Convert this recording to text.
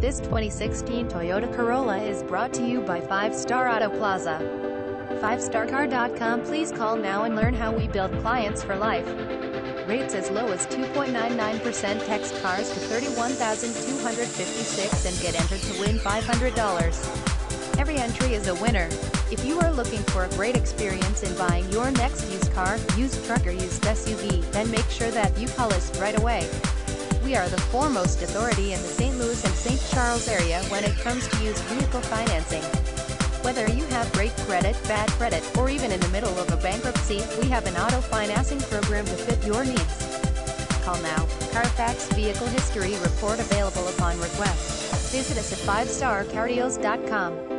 This 2016 Toyota Corolla is brought to you by 5 Star Auto Plaza. 5starcar.com Please call now and learn how we build clients for life. Rates as low as 2.99% text cars to 31,256 and get entered to win $500. Every entry is a winner. If you are looking for a great experience in buying your next used car, used truck or used SUV, then make sure that you call us right away. We are the foremost authority in the St. Louis Charles area when it comes to used vehicle financing. Whether you have great credit, bad credit, or even in the middle of a bankruptcy, we have an auto financing program to fit your needs. Call now. Carfax Vehicle History Report available upon request. Visit us at 5starcardeals.com.